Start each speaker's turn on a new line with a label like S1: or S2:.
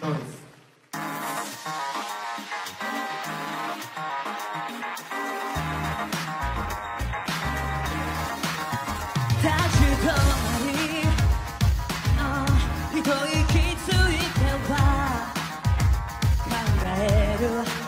S1: ノイズ
S2: 一息ついては考える